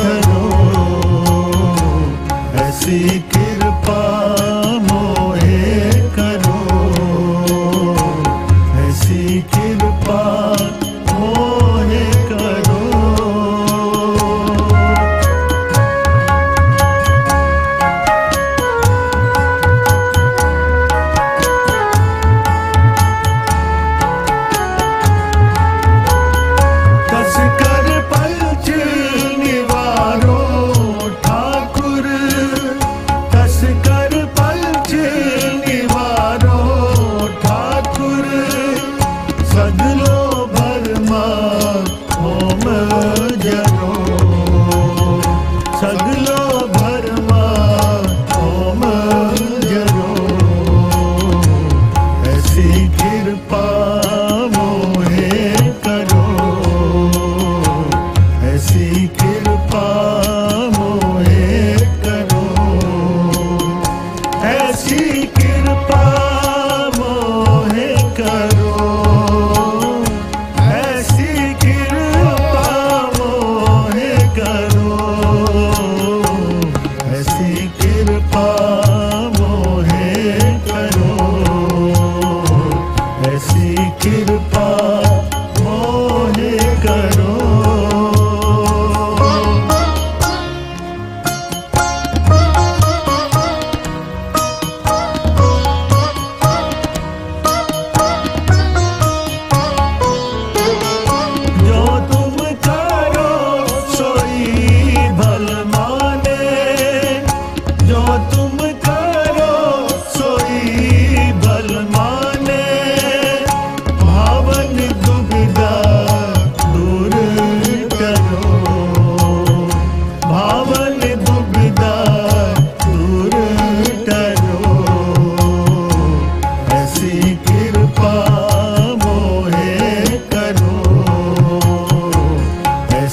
धरो ऐसी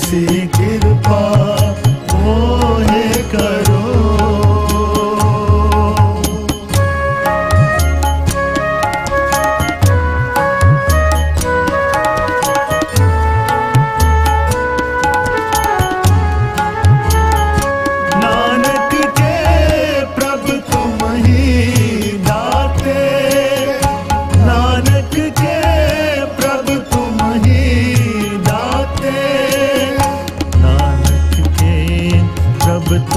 você. अब